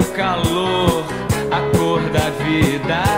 o calor, a cor da vida.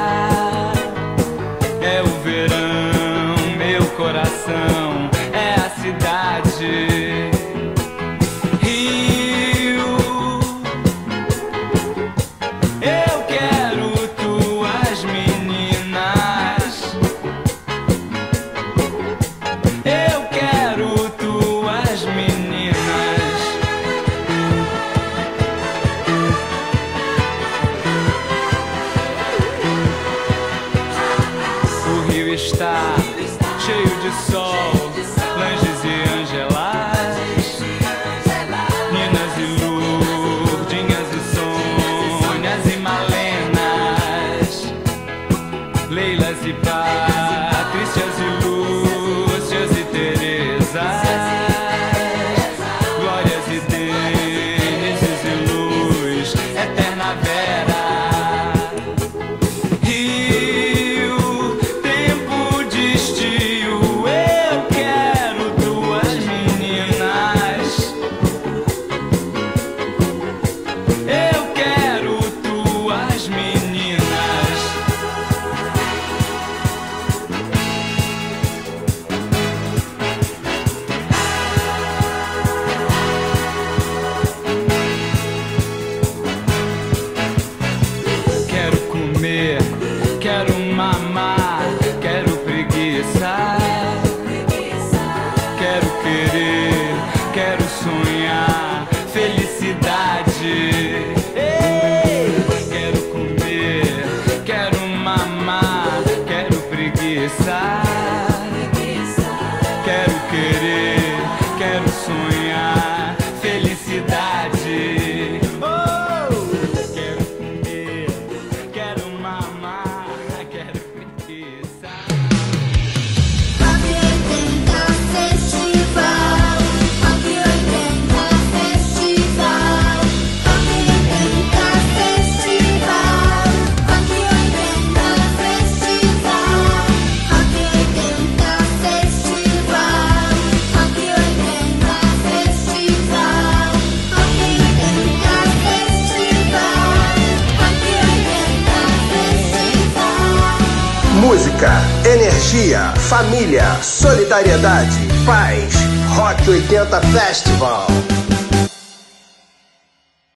está cheio de sol, langes e angelas, minas e lourdinhas e sonhas e malenas, leilas e patrícias e luz. estar. Música, energia, família, solidariedade, paz. Rock 80 Festival.